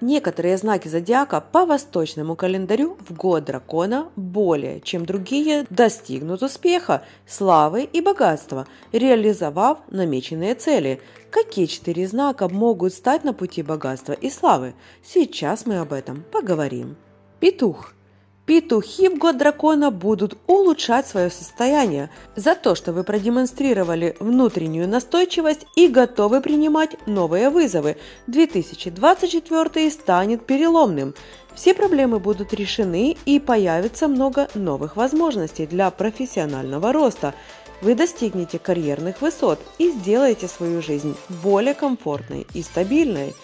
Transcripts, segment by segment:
Некоторые знаки зодиака по восточному календарю в год дракона более чем другие достигнут успеха, славы и богатства, реализовав намеченные цели. Какие четыре знака могут стать на пути богатства и славы? Сейчас мы об этом поговорим. Петух – Петухи в год дракона будут улучшать свое состояние за то, что вы продемонстрировали внутреннюю настойчивость и готовы принимать новые вызовы. 2024 станет переломным. Все проблемы будут решены и появится много новых возможностей для профессионального роста. Вы достигнете карьерных высот и сделаете свою жизнь более комфортной и стабильной.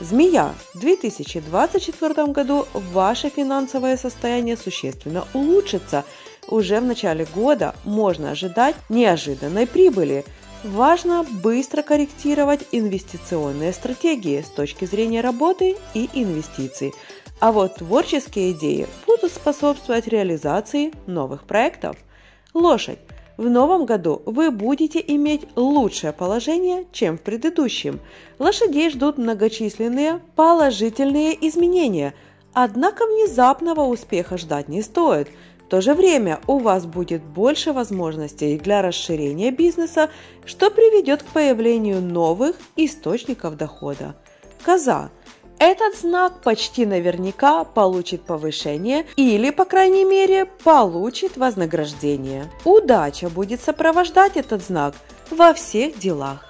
Змея, в 2024 году ваше финансовое состояние существенно улучшится. Уже в начале года можно ожидать неожиданной прибыли. Важно быстро корректировать инвестиционные стратегии с точки зрения работы и инвестиций. А вот творческие идеи будут способствовать реализации новых проектов. Лошадь. В новом году вы будете иметь лучшее положение, чем в предыдущем. Лошадей ждут многочисленные положительные изменения, однако внезапного успеха ждать не стоит. В то же время у вас будет больше возможностей для расширения бизнеса, что приведет к появлению новых источников дохода. Коза. Этот знак почти наверняка получит повышение или, по крайней мере, получит вознаграждение. Удача будет сопровождать этот знак во всех делах.